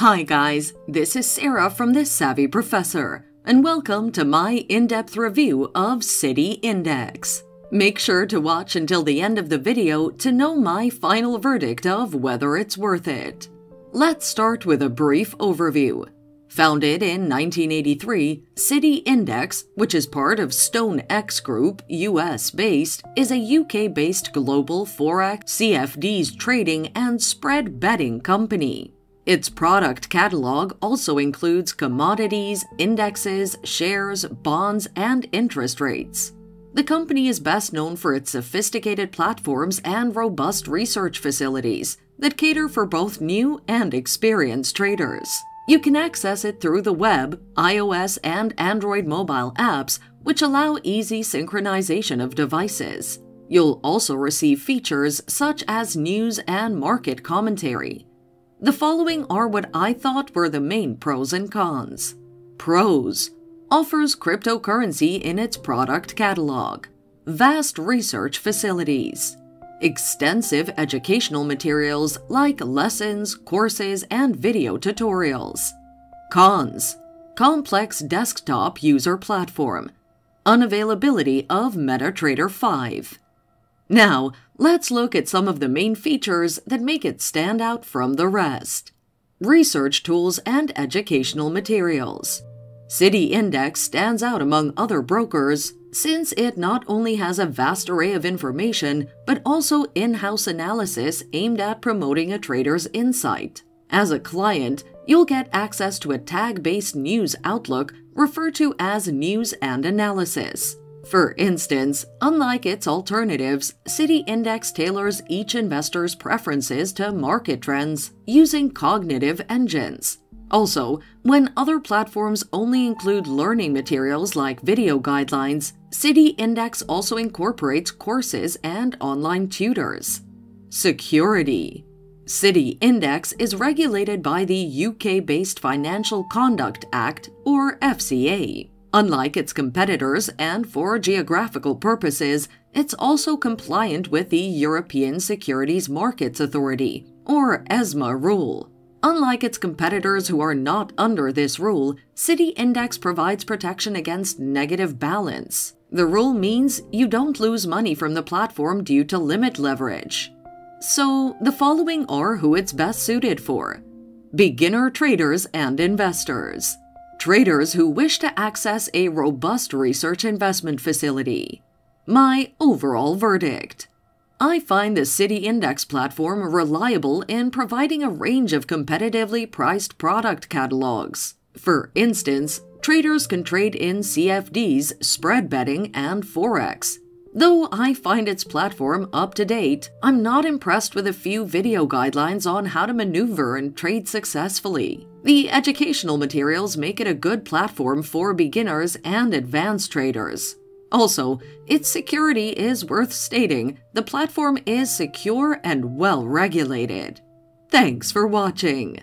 Hi guys, this is Sarah from The Savvy Professor, and welcome to my in-depth review of City Index. Make sure to watch until the end of the video to know my final verdict of whether it's worth it. Let's start with a brief overview. Founded in 1983, City Index, which is part of StoneX Group, US based, is a UK based global Forex, CFDs trading, and spread betting company. Its product catalog also includes commodities, indexes, shares, bonds, and interest rates. The company is best known for its sophisticated platforms and robust research facilities that cater for both new and experienced traders. You can access it through the web, iOS and Android mobile apps, which allow easy synchronization of devices. You'll also receive features such as news and market commentary. The following are what I thought were the main pros and cons. Pros offers cryptocurrency in its product catalog, vast research facilities, extensive educational materials like lessons, courses, and video tutorials. Cons complex desktop user platform, unavailability of MetaTrader 5. Now, let's look at some of the main features that make it stand out from the rest. Research tools and educational materials. City Index stands out among other brokers since it not only has a vast array of information, but also in house analysis aimed at promoting a trader's insight. As a client, you'll get access to a tag based news outlook referred to as News and Analysis. For instance, unlike its alternatives, City Index tailors each investor's preferences to market trends using cognitive engines. Also, when other platforms only include learning materials like video guidelines, City Index also incorporates courses and online tutors. Security City Index is regulated by the UK based Financial Conduct Act, or FCA. Unlike its competitors, and for geographical purposes, it's also compliant with the European Securities Markets Authority, or ESMA rule. Unlike its competitors who are not under this rule, City Index provides protection against negative balance. The rule means you don't lose money from the platform due to limit leverage. So, the following are who it's best suited for beginner traders and investors traders who wish to access a robust research investment facility. My overall verdict. I find the City Index platform reliable in providing a range of competitively priced product catalogs. For instance, traders can trade in CFDs, spread betting, and Forex. Though I find its platform up to date, I'm not impressed with a few video guidelines on how to maneuver and trade successfully. The educational materials make it a good platform for beginners and advanced traders. Also, its security is worth stating. The platform is secure and well regulated. Thanks for watching.